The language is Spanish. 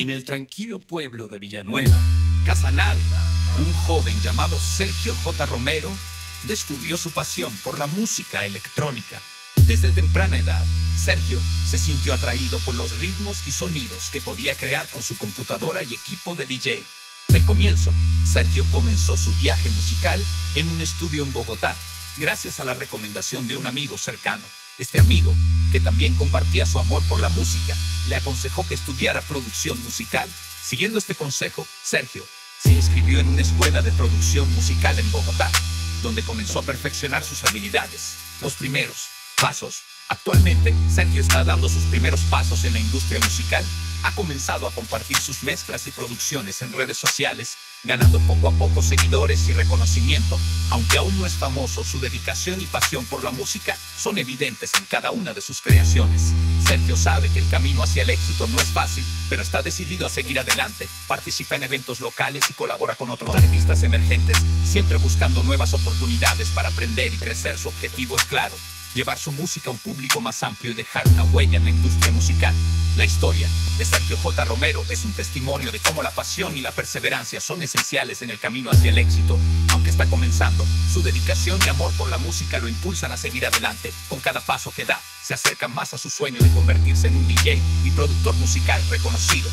En el tranquilo pueblo de Villanueva, Casanal, un joven llamado Sergio J. Romero descubrió su pasión por la música electrónica. Desde temprana edad, Sergio se sintió atraído por los ritmos y sonidos que podía crear con su computadora y equipo de DJ. De comienzo, Sergio comenzó su viaje musical en un estudio en Bogotá, gracias a la recomendación de un amigo cercano. Este amigo, que también compartía su amor por la música, le aconsejó que estudiara producción musical. Siguiendo este consejo, Sergio se inscribió en una escuela de producción musical en Bogotá, donde comenzó a perfeccionar sus habilidades. Los primeros pasos. Actualmente, Sergio está dando sus primeros pasos en la industria musical. Ha comenzado a compartir sus mezclas y producciones en redes sociales ganando poco a poco seguidores y reconocimiento. Aunque aún no es famoso, su dedicación y pasión por la música son evidentes en cada una de sus creaciones. Sergio sabe que el camino hacia el éxito no es fácil, pero está decidido a seguir adelante. Participa en eventos locales y colabora con otros artistas emergentes, siempre buscando nuevas oportunidades para aprender y crecer. Su objetivo es claro, llevar su música a un público más amplio y dejar una huella en la industria musical. La historia de Sergio J. Romero es un testimonio de cómo la pasión y la perseverancia son esenciales en el camino hacia el éxito. Aunque está comenzando, su dedicación y amor por la música lo impulsan a seguir adelante. Con cada paso que da, se acerca más a su sueño de convertirse en un DJ y productor musical reconocido.